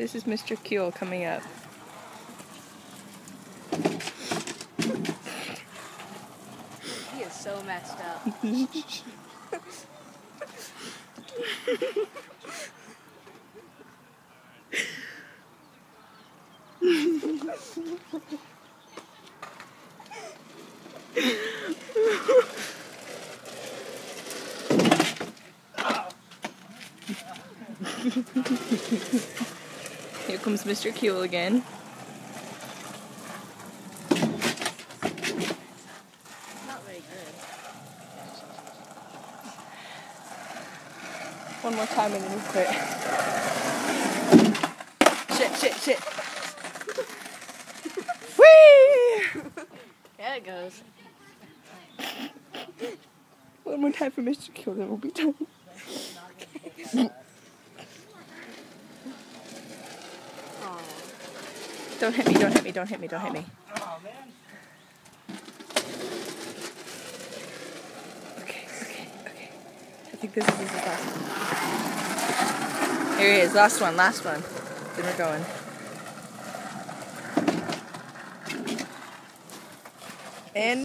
This is Mr. Kuhl coming up. He is so messed up. Here comes Mr. Kuhl again. Not very good. One more time and then you quit. Shit, shit, shit. Whee! Yeah, it goes. One more time for Mr. Kuhl, then we'll be done. Don't hit me, don't hit me, don't hit me, don't hit me. Okay, okay, okay. I think this is last one. Here he is, last one, last one. Then we're going. And